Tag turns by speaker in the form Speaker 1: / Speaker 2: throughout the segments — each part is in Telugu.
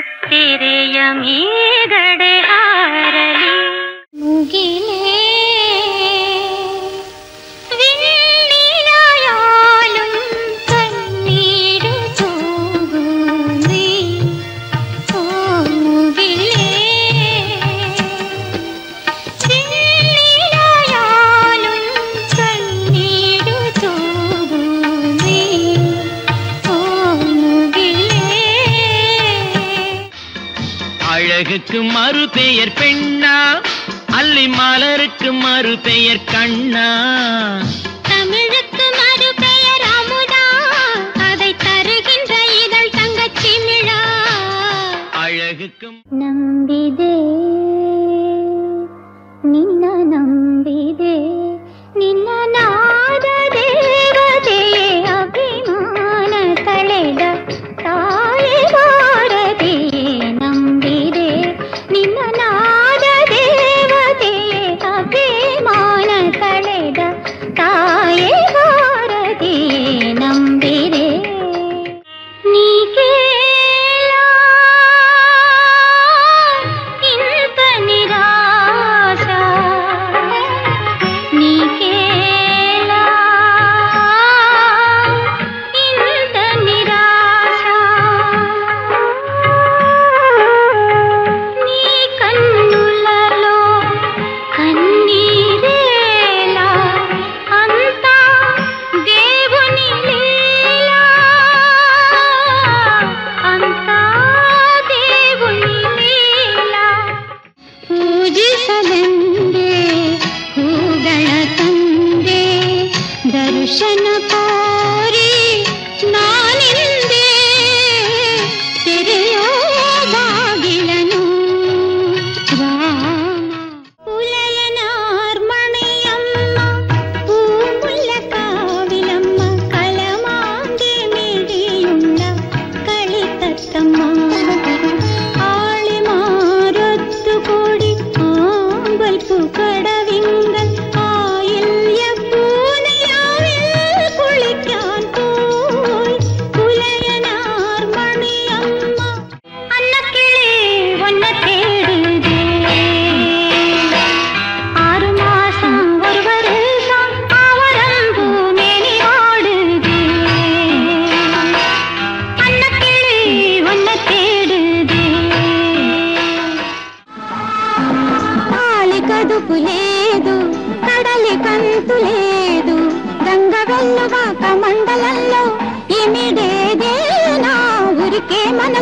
Speaker 1: तेरे यमी
Speaker 2: गड़े आ பெயர் பெண்ணா அல்லி மலருக்கு மறு பெயர் கண்ணா.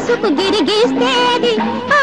Speaker 2: सब गिर गिर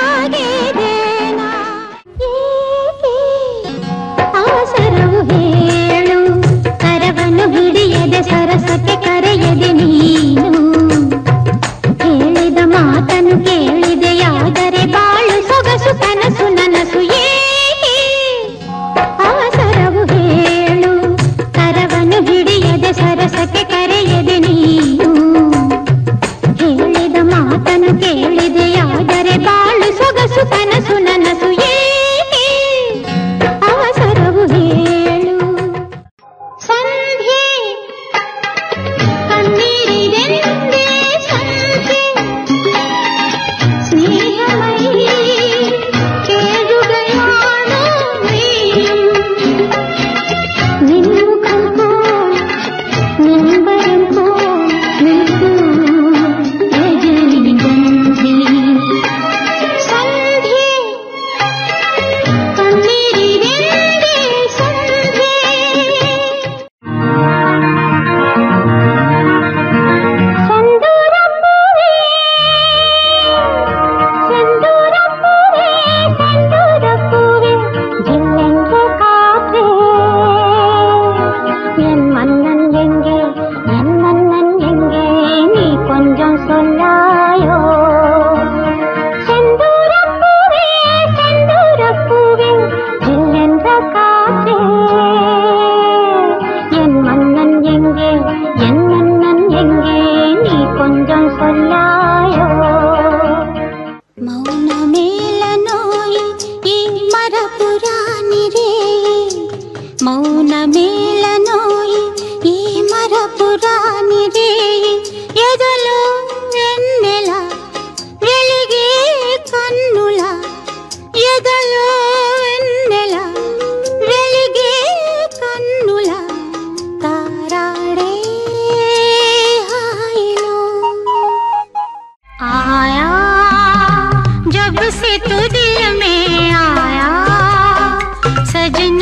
Speaker 2: ninge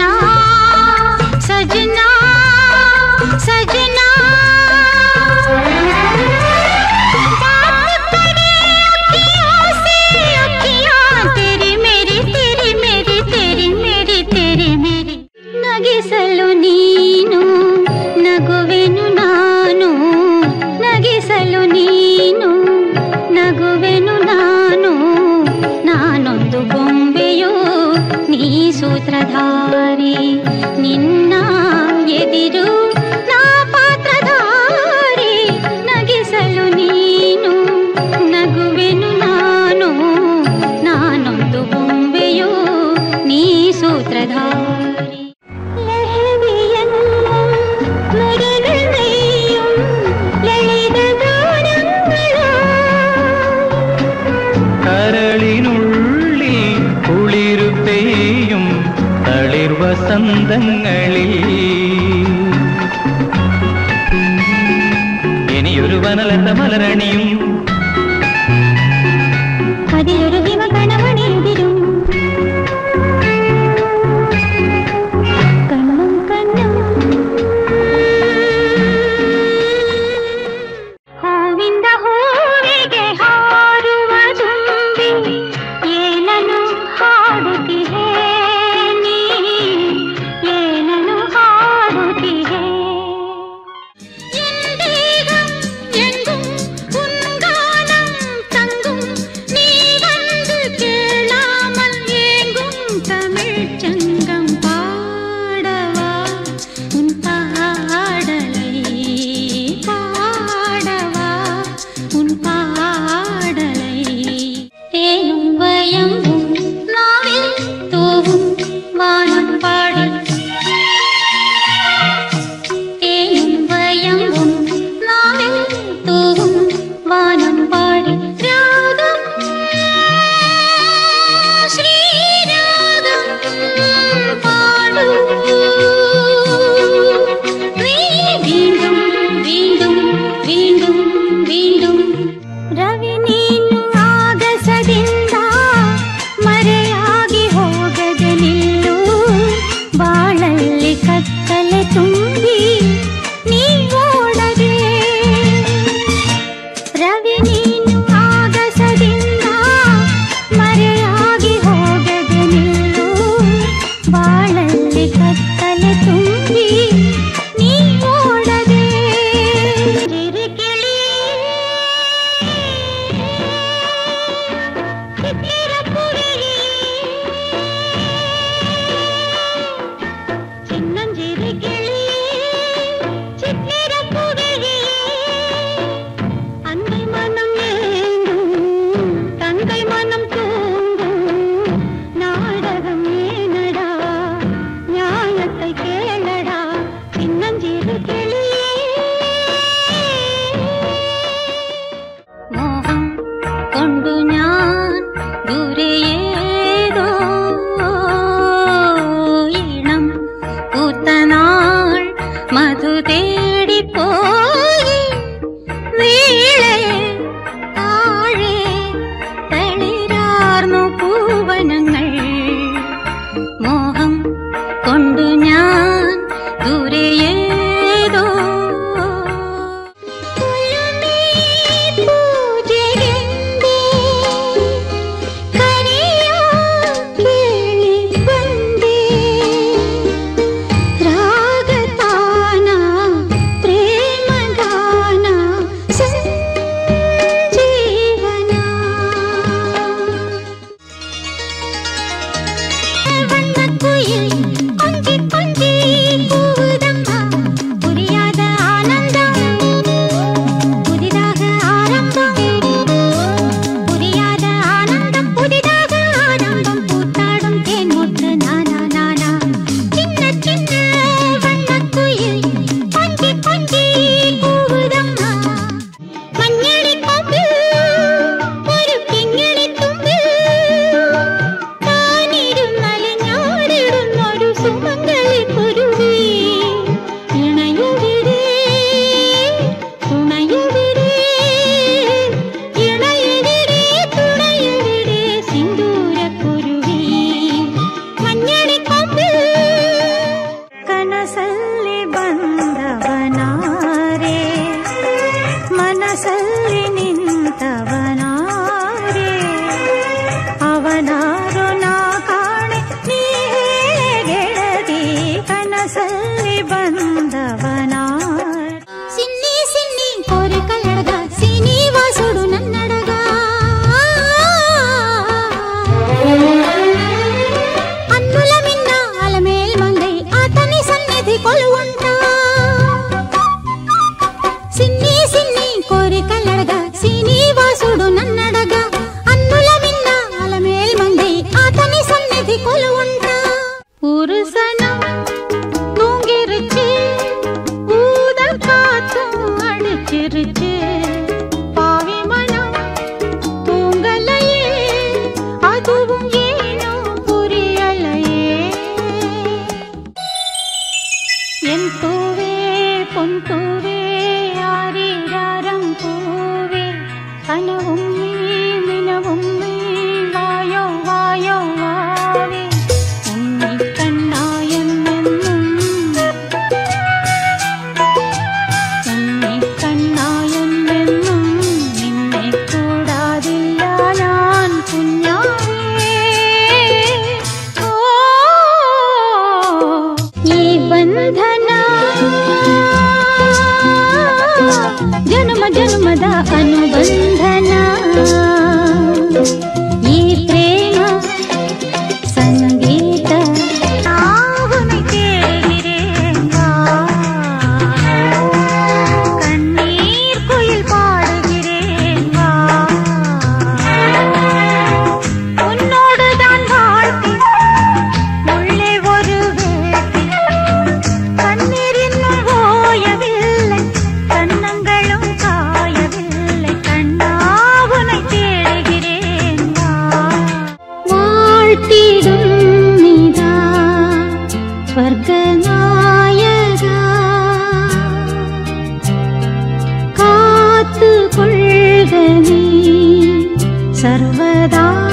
Speaker 2: सजना सजना। অন্ত सर्वदा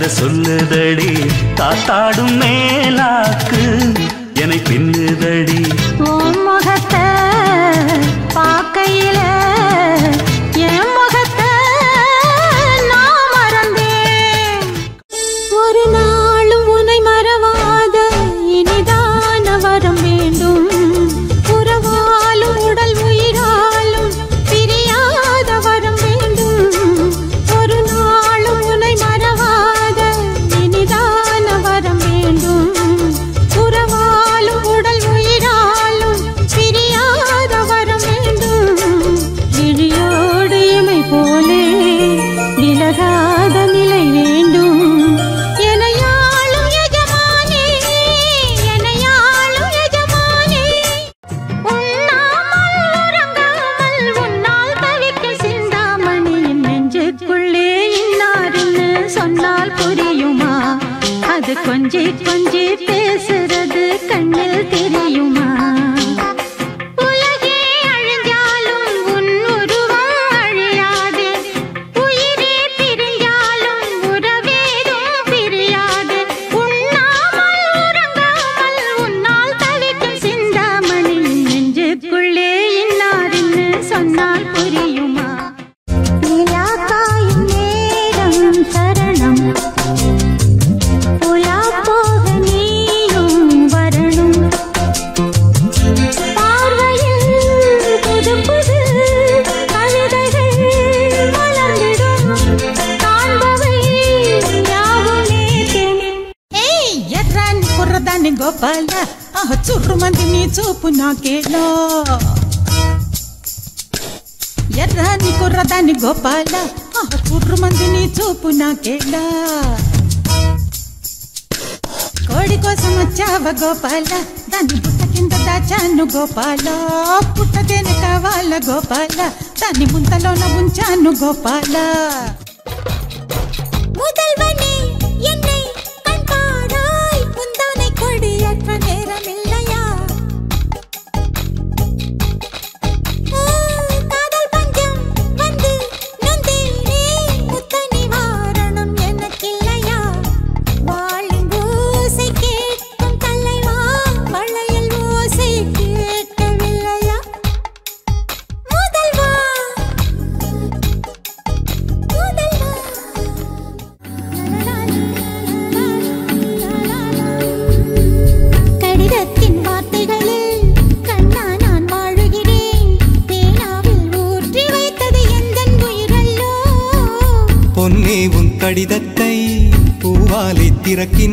Speaker 2: கதை
Speaker 3: சொல்லுதடி. காத்தாடும் மேலாக்கு. என்னை பின்னுதடி.
Speaker 2: உன் முகத்தை பார்க்கையிலே
Speaker 4: చూపునా
Speaker 2: కేలో ఎర్రని కుర్రదాని గోపాల కుర్రు మందిని చూపు నాకేలా? కోడి కోసం వచ్చావ గోపాల దాని పుట్ట కింద దాచాను గోపాల. పుట్టదేని కావాల గోపాల దాని ముంతలోన ఉంచాను గోపాల.
Speaker 5: quiera